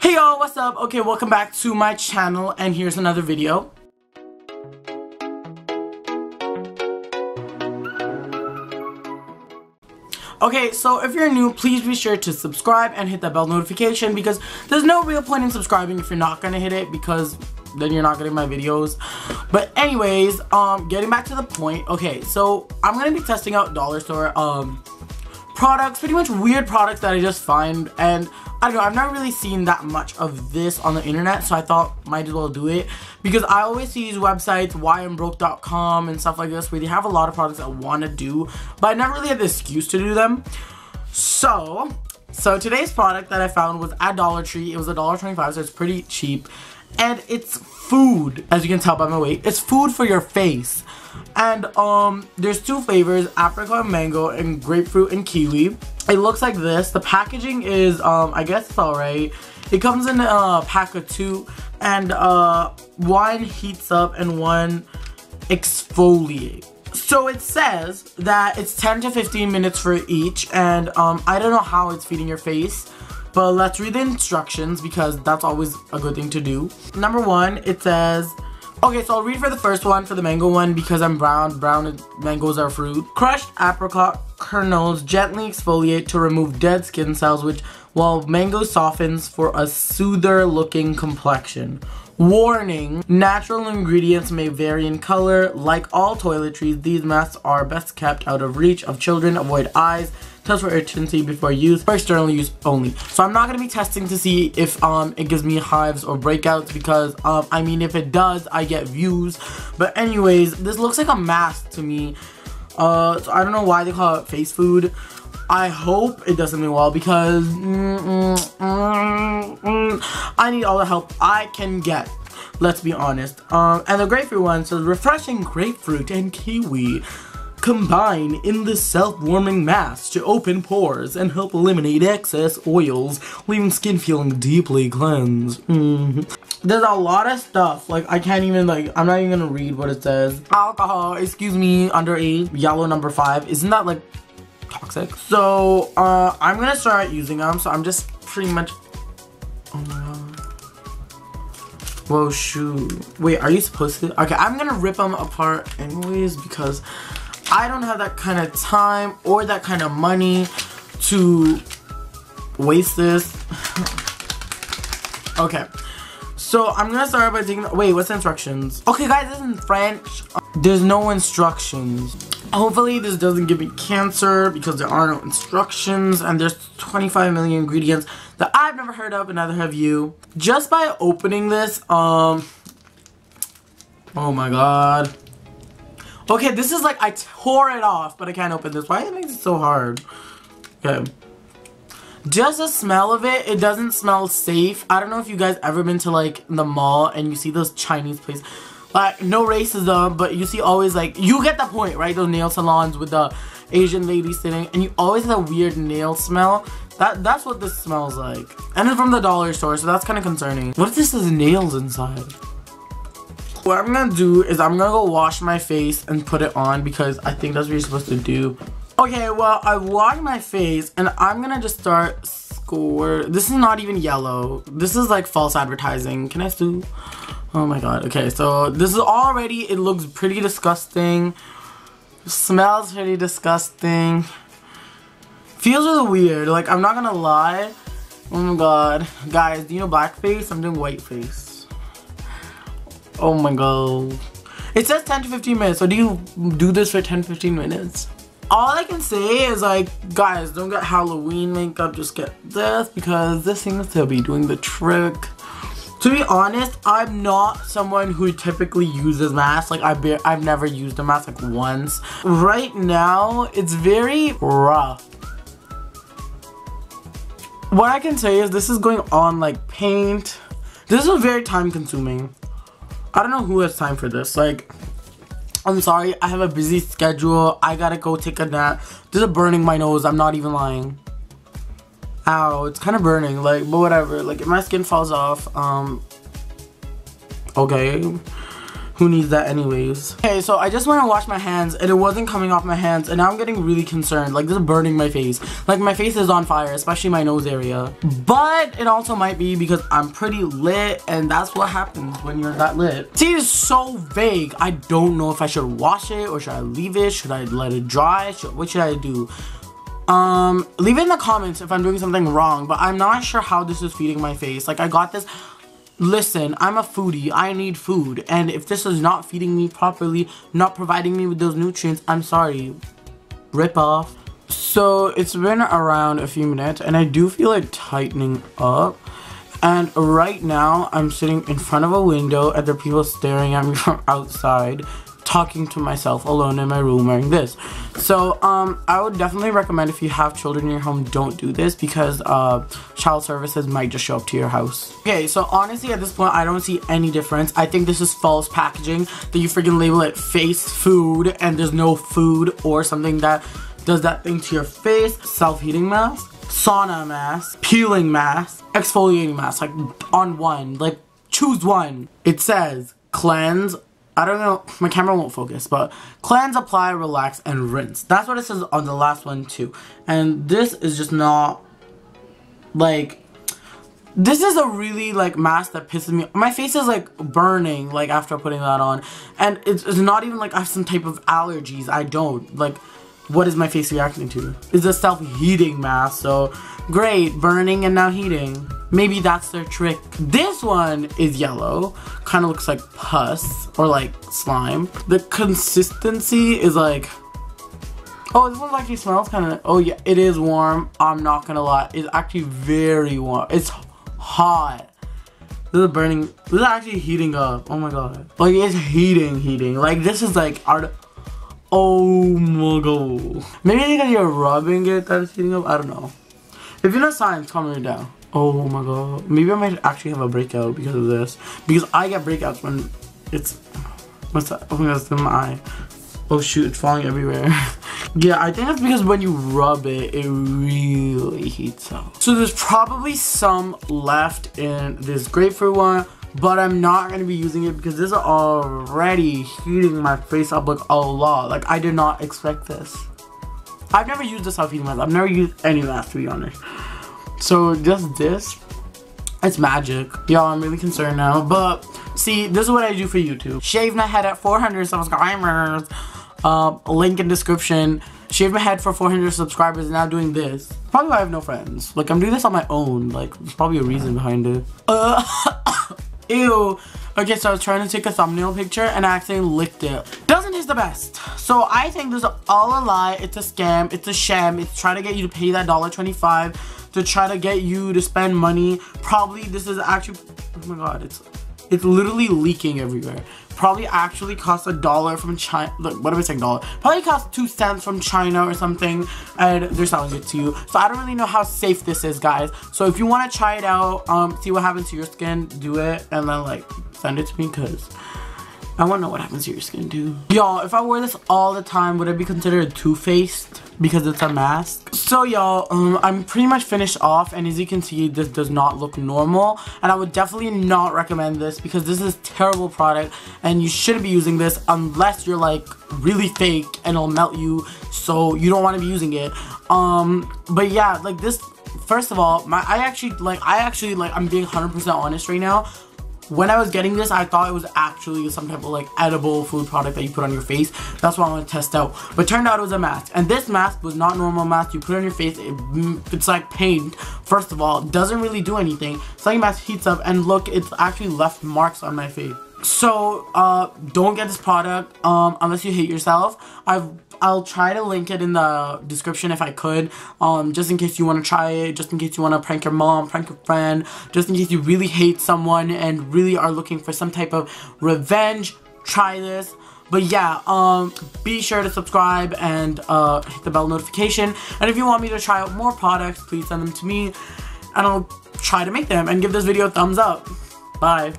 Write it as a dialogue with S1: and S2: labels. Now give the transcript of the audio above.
S1: Hey y'all, what's up? Okay, welcome back to my channel and here's another video. Okay, so if you're new, please be sure to subscribe and hit that bell notification because there's no real point in subscribing if you're not gonna hit it because then you're not getting my videos. But anyways, um, getting back to the point. Okay, so I'm gonna be testing out dollar store um products, pretty much weird products that I just find and I don't know, I've never really seen that much of this on the internet, so I thought might as well do it. Because I always see these websites, whyimbroke.com and stuff like this, where they have a lot of products I want to do, but I never really had the excuse to do them. So, so today's product that I found was at Dollar Tree. It was $1.25, so it's pretty cheap. And it's food, as you can tell by my weight. It's food for your face. And um, there's two flavors, apricot and mango, and grapefruit and kiwi. It looks like this. The packaging is, um, I guess it's alright. It comes in a pack of two, and uh, one heats up and one exfoliates. So it says that it's 10 to 15 minutes for each, and um, I don't know how it's feeding your face. But let's read the instructions because that's always a good thing to do. Number one, it says Okay, so I'll read for the first one, for the mango one, because I'm brown. Brown mangoes are fruit. Crushed apricot kernels gently exfoliate to remove dead skin cells, which while mango softens for a soother looking complexion. Warning, natural ingredients may vary in color. Like all toiletries, these masks are best kept out of reach of children. Avoid eyes, test for urgency before use, for external use only. So I'm not to be testing to see if um it gives me hives or breakouts because um I mean if it does I get views. But anyways, this looks like a mask to me. Uh, so I don't know why they call it face food. I hope it does something well because mm, mm, mm, mm, I need all the help I can get. Let's be honest. Um, and the grapefruit one says refreshing grapefruit and kiwi combine in the self-warming mask to open pores and help eliminate excess oils, leaving skin feeling deeply cleansed. Mm. There's a lot of stuff, like I can't even like, I'm not even gonna read what it says. Alcohol, excuse me, underage, yellow number five, isn't that like toxic? So, uh, I'm gonna start using them, so I'm just pretty much, oh my god. Whoa, shoot. Wait, are you supposed to? Okay, I'm gonna rip them apart anyways because I don't have that kind of time or that kind of money to waste this. okay. So I'm gonna start by taking, wait, what's the instructions? Okay guys, this is in French. There's no instructions. Hopefully this doesn't give me cancer because there are no instructions and there's 25 million ingredients that I've never heard of and neither have you. Just by opening this, um, oh my god. Okay, this is like, I tore it off, but I can't open this. Why it makes it so hard? Okay. Just the smell of it, it doesn't smell safe. I don't know if you guys ever been to like the mall and you see those Chinese places. Like, no racism, but you see always like, you get the point, right? Those nail salons with the Asian lady sitting and you always have a weird nail smell. That That's what this smells like. And it's from the dollar store, so that's kind of concerning. What if this is nails inside? What I'm gonna do is I'm gonna go wash my face and put it on because I think that's what you're supposed to do. Okay, well, I've washed my face and I'm gonna just start score. This is not even yellow. This is like false advertising. Can I sue? Oh my god. Okay, so this is already, it looks pretty disgusting. Smells pretty disgusting. Feels really weird. Like, I'm not gonna lie. Oh my god. Guys, do you know blackface? I'm doing whiteface. Oh my god. It says 10 to 15 minutes, so do you do this for 10 15 minutes? All I can say is like, guys, don't get Halloween makeup, just get this because this seems to be doing the trick. To be honest, I'm not someone who typically uses masks. Like, I've, I've never used a mask like once. Right now, it's very rough. What I can say is this is going on like paint. This is very time consuming. I don't know who has time for this. Like, I'm sorry, I have a busy schedule. I gotta go take a nap. This is burning my nose. I'm not even lying. Ow, it's kind of burning. Like, but whatever. Like, if my skin falls off, um, okay. who needs that anyways? Okay, so I just went to wash my hands and it wasn't coming off my hands and now I'm getting really concerned. Like this is burning my face. Like my face is on fire, especially my nose area. But it also might be because I'm pretty lit and that's what happens when you're that lit. See, it's so vague. I don't know if I should wash it or should I leave it? Should I let it dry? Should, what should I do? Um, leave it in the comments if I'm doing something wrong, but I'm not sure how this is feeding my face. Like I got this Listen, I'm a foodie. I need food. And if this is not feeding me properly, not providing me with those nutrients, I'm sorry. Rip off. So it's been around a few minutes and I do feel it tightening up. And right now I'm sitting in front of a window and there are people staring at me from outside talking to myself alone in my room wearing this. So um, I would definitely recommend if you have children in your home, don't do this because uh, child services might just show up to your house. Okay, so honestly at this point, I don't see any difference. I think this is false packaging that you freaking label it face food and there's no food or something that does that thing to your face. Self-heating mask, sauna mask, peeling mask, exfoliating mask, like on one, like choose one. It says cleanse, I don't know, my camera won't focus, but cleanse, apply, relax, and rinse. That's what it says on the last one too. And this is just not, like, this is a really, like, mask that pisses me My face is, like, burning, like, after putting that on. And it's, it's not even, like, I have some type of allergies. I don't. Like, what is my face reacting to? It's a self-heating mask, so great, burning and now heating. Maybe that's their trick. This one is yellow. Kind of looks like pus or like slime. The consistency is like... Oh, this one actually smells kind of... Oh yeah, it is warm. I'm not gonna lie. It's actually very warm. It's hot. This is burning. This is actually heating up. Oh my god. Like it's heating, heating. Like this is like art. Oh my god. Maybe because you're rubbing it that it's heating up. I don't know. If you know science, comment it down. Oh my god. Maybe I might actually have a breakout because of this. Because I get breakouts when it's... What's that? Oh it's in my eye. Oh shoot, it's falling everywhere. yeah, I think that's because when you rub it, it really heats up. So there's probably some left in this grapefruit one, but I'm not to be using it because this is already heating my face up like a lot. Like, I did not expect this. I've never used this self-heating mask. I've never used any mask, to be honest. So just this, it's magic. Y'all, I'm really concerned now. But see, this is what I do for YouTube. Shave my head at 400 subscribers. Uh, link in description. Shave my head for 400 subscribers now doing this. Probably I have no friends. Like, I'm doing this on my own. Like, there's probably a reason behind it. Uh, ew. Okay, so I was trying to take a thumbnail picture and I accidentally licked it. Doesn't taste the best. So I think this is all a lie. It's a scam. It's a sham. It's trying to get you to pay that $1.25 to try to get you to spend money. Probably this is actually, oh my god, it's it's literally leaking everywhere. Probably actually cost a dollar from China. Look, what am I saying dollar? Probably cost two cents from China or something, and they're selling it to you. So I don't really know how safe this is, guys. So if you want to try it out, um, see what happens to your skin, do it, and then like send it to me, cause I want to know what happens to your skin too. Y'all, if I wear this all the time, would it be considered two-faced? because it's a mask. So y'all, um, I'm pretty much finished off and as you can see, this does not look normal. And I would definitely not recommend this because this is a terrible product and you shouldn't be using this unless you're like really fake and it'll melt you so you don't want to be using it. Um, but yeah, like this, first of all, my I actually, like, I actually, like, I'm being 100% honest right now when I was getting this, I thought it was actually some type of like edible food product that you put on your face. That's what I want to test out. But turned out it was a mask. And this mask was not normal mask. You put on your face, it, mm, it's like paint. First of all, doesn't really do anything. Second mask heats up and look, it's actually left marks on my face. So, uh, don't get this product, um, unless you hate yourself. I've I'll try to link it in the description if I could, um, just in case you want to try it, just in case you want to prank your mom, prank your friend, just in case you really hate someone and really are looking for some type of revenge, try this. But yeah, um, be sure to subscribe and uh, hit the bell notification. And if you want me to try out more products, please send them to me and I'll try to make them and give this video a thumbs up. Bye.